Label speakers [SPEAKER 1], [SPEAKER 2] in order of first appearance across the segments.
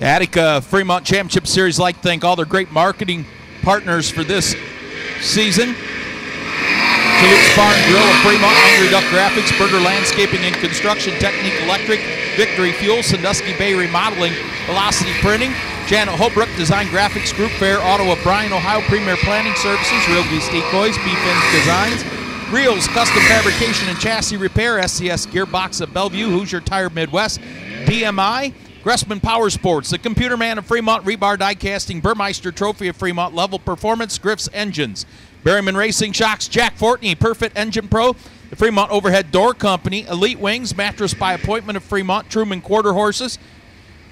[SPEAKER 1] Attica Fremont Championship Series like to thank all their great marketing partners for this season. Bar and Grill of Fremont, Hungry Duck Graphics, Burger Landscaping and Construction, Technique Electric, Victory Fuel, Sandusky Bay Remodeling, Velocity Printing, Janet Holbrook Design Graphics Group Fair, Ottawa Bryan, Ohio Premier Planning Services, Real Geese Decoys, Beef Designs, Reels Custom Fabrication and Chassis Repair, SCS Gearbox of Bellevue, Hoosier Tire Midwest, PMI, Gressman Power Sports, the Computer Man of Fremont, Rebar Die Casting, Burmeister Trophy of Fremont, Level Performance, Griff's Engines, Berryman Racing Shocks, Jack Fortney, Perfect Engine Pro, the Fremont Overhead Door Company, Elite Wings, Mattress by Appointment of Fremont, Truman Quarter Horses,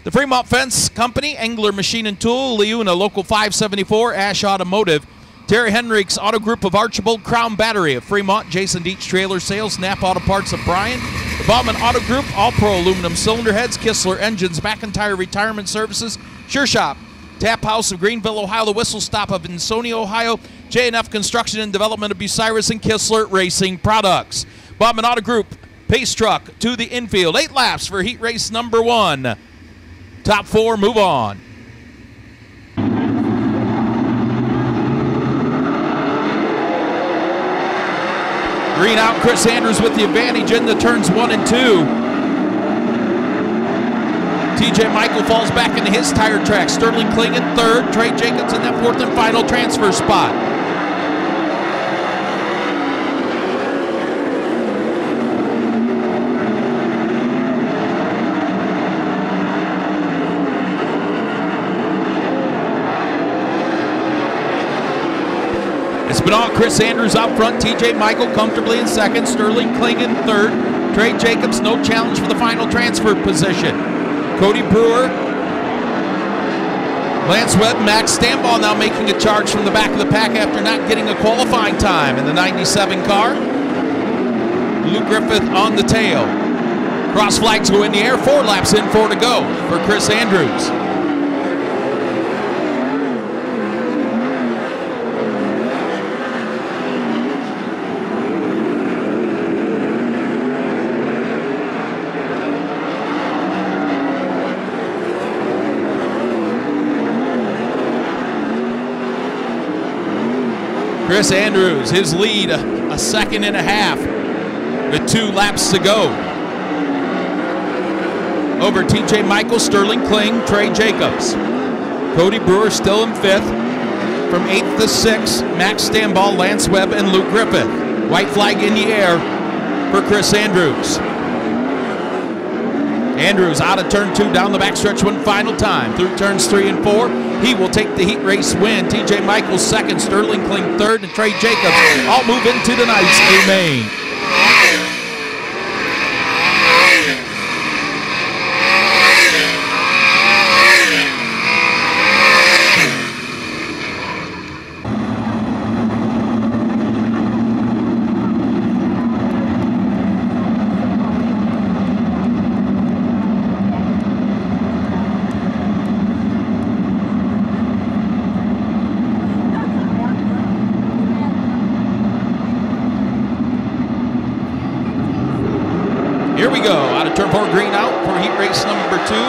[SPEAKER 1] the Fremont Fence Company, Engler Machine and Tool, Leuna Local 574, Ash Automotive, Terry Henricks Auto Group of Archbold, Crown Battery of Fremont, Jason Dietz Trailer Sales, Napa Auto Parts of Bryan, Bauman Auto Group, All Pro Aluminum Cylinder Heads, Kistler Engines, McIntyre Retirement Services, Sure Shop, Tap House of Greenville, Ohio, the Whistle Stop of Vinsonia, Ohio, J&F Construction and Development of Bucyrus and Kistler Racing Products. Bauman Auto Group, Pace Truck to the infield. Eight laps for heat race number one. Top four move on. Green out, Chris Andrews with the advantage in the turns one and two. TJ Michael falls back into his tire track. Sterling Klingon third. Trey Jacobs in that fourth and final transfer spot. All Chris Andrews out front, TJ Michael comfortably in second, Sterling Klingon third, Trey Jacobs no challenge for the final transfer position. Cody Brewer, Lance Webb, Max Stambaugh now making a charge from the back of the pack after not getting a qualifying time in the 97 car. Luke Griffith on the tail. Cross flags go in the air, four laps in, four to go for Chris Andrews. Chris Andrews, his lead a, a, second and a half with two laps to go. Over TJ Michael, Sterling Cling, Trey Jacobs. Cody Brewer still in fifth. From eighth to sixth, Max Stambaugh, Lance Webb, and Luke Griffith. White flag in the air for Chris Andrews. Andrews out of turn two, down the backstretch one final time. Through turns three and four, he will take the heat race win. TJ Michaels second, Sterling Cling third, and Trey Jacobs all move into tonight's A Here we go. Out of turn four, green out for heat race number two.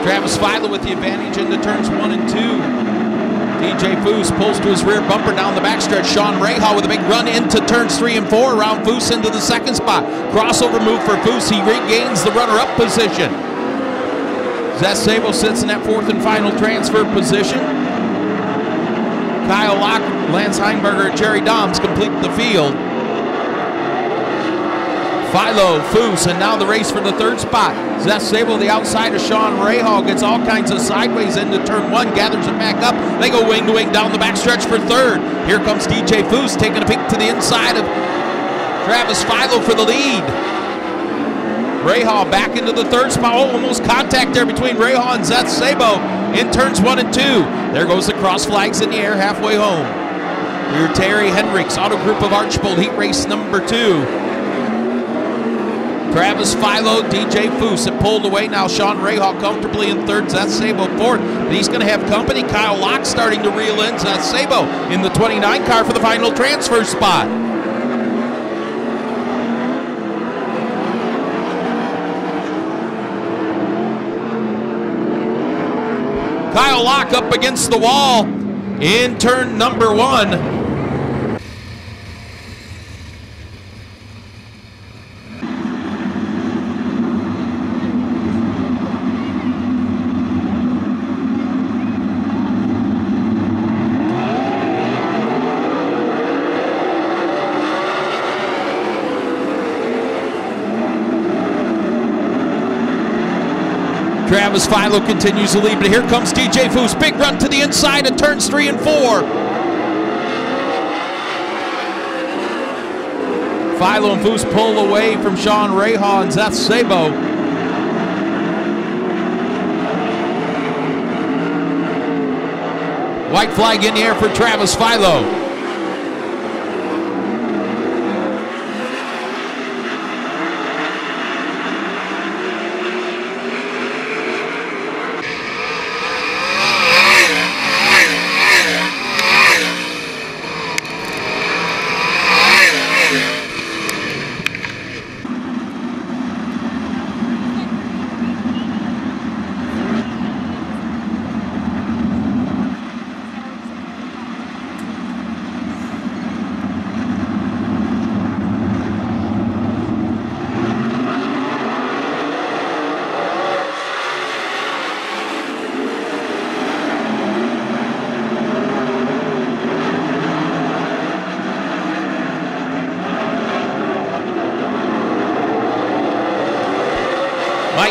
[SPEAKER 1] Travis Philo with the advantage into turns one and two. DJ Foose pulls to his rear bumper down the backstretch. Sean Rahal with a big run into turns three and four. Around Foose into the second spot. Crossover move for Foose. He regains the runner-up position. Sabo sits in that fourth and final transfer position. Kyle Locke, Lance Heinberger, and Jerry Doms complete the field. Philo, Foose, and now the race for the third spot. Zeth Sabo, the outside of Sean Rahal, gets all kinds of sideways into turn one, gathers it back up. They go wing to wing down the backstretch for third. Here comes DJ Foose taking a peek to the inside of Travis Philo for the lead. Rahal back into the third spot. Oh, almost contact there between Rahal and Zeth Sabo in turns one and two. There goes the cross flags in the air halfway home. Here's Terry Hendricks, Auto Group of Archbold, heat race number two. Travis Philo, DJ Foose have pulled away. Now Sean Rahal comfortably in third. Sabo fourth. But he's going to have company. Kyle Locke starting to reel in. Sabo in the 29 car for the final transfer spot. Kyle Locke up against the wall in turn number one. Travis Philo continues to lead, but here comes DJ Foose. Big run to the inside and turns three and four. Philo and Foose pull away from Sean Rahal and Zeth Sabo. White flag in the air for Travis Philo.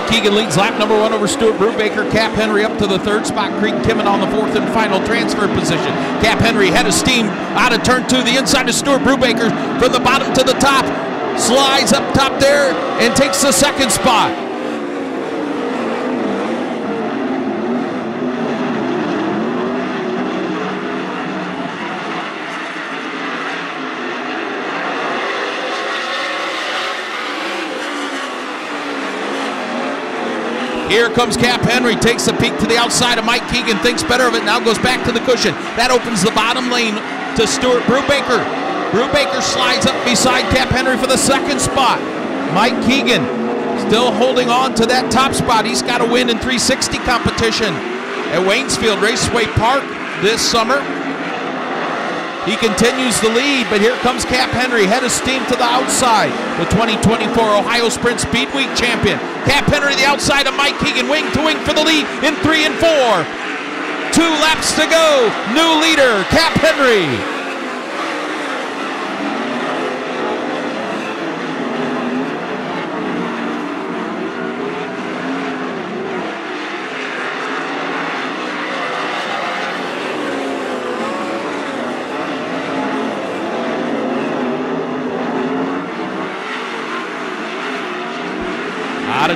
[SPEAKER 1] Keegan leads lap number one over Stuart Brubaker. Cap Henry up to the third spot. Creek Kimmon on the fourth and final transfer position. Cap Henry head of steam out of turn two. The inside of Stuart Brubaker from the bottom to the top. Slides up top there and takes the second spot. Here comes Cap Henry, takes a peek to the outside of Mike Keegan, thinks better of it, now goes back to the cushion. That opens the bottom lane to Stuart Brubaker. Brubaker slides up beside Cap Henry for the second spot. Mike Keegan still holding on to that top spot. He's got a win in 360 competition at Waynesfield Raceway Park this summer. He continues the lead, but here comes Cap Henry, head of steam to the outside. The 2024 Ohio Sprint Speed Week champion. Cap Henry, the outside of Mike Keegan, wing to wing for the lead in three and four. Two laps to go. New leader, Cap Henry.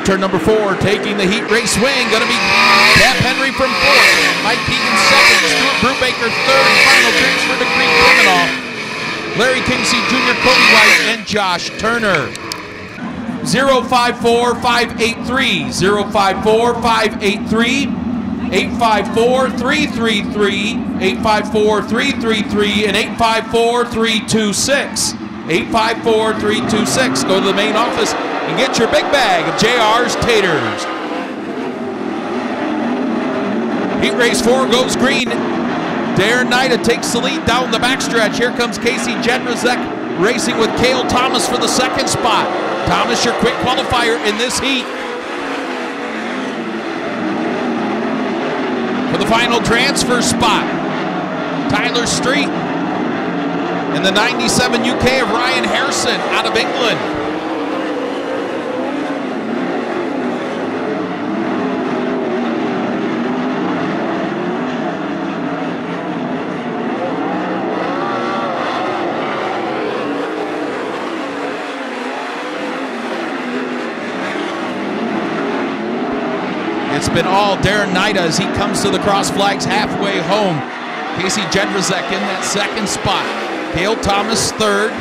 [SPEAKER 1] Turn number four, taking the heat race swing, going to be Cap Henry from fourth, Mike Keegan second, Stuart Brubaker third, final transfer to Creek Criminal. Larry Kingseed Jr., Cody White, and Josh Turner. 054583, 054583, 854-333, 854-333, and 854-326. 854-326. Go to the main office and get your big bag of JR's taters. Heat race four goes green. Darren Nida takes the lead down the backstretch. Here comes Casey Jedrzejek racing with Cale Thomas for the second spot. Thomas, your quick qualifier in this heat. For the final transfer spot, Tyler Street and the 97 UK of Ryan Harrison out of England. Been all Darren Nida as he comes to the cross flags halfway home. Casey Jedrzejek in that second spot. Cale Thomas third.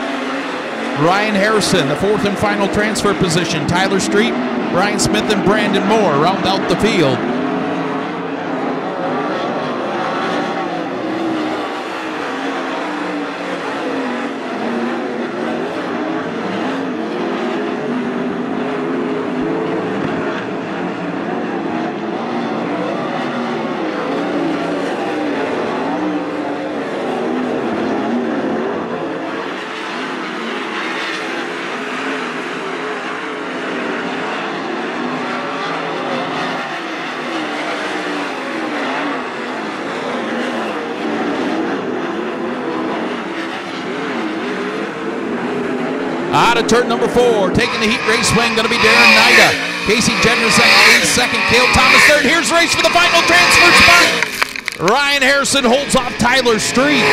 [SPEAKER 1] Ryan Harrison, the fourth and final transfer position. Tyler Street, Brian Smith, and Brandon Moore round out the field. Into turn number four. Taking the heat race swing. going to be Darren Nida. Casey Jenderson leads second. Cale Thomas third. Here's the race for the final transfer spot. Ryan Harrison holds off Tyler Street.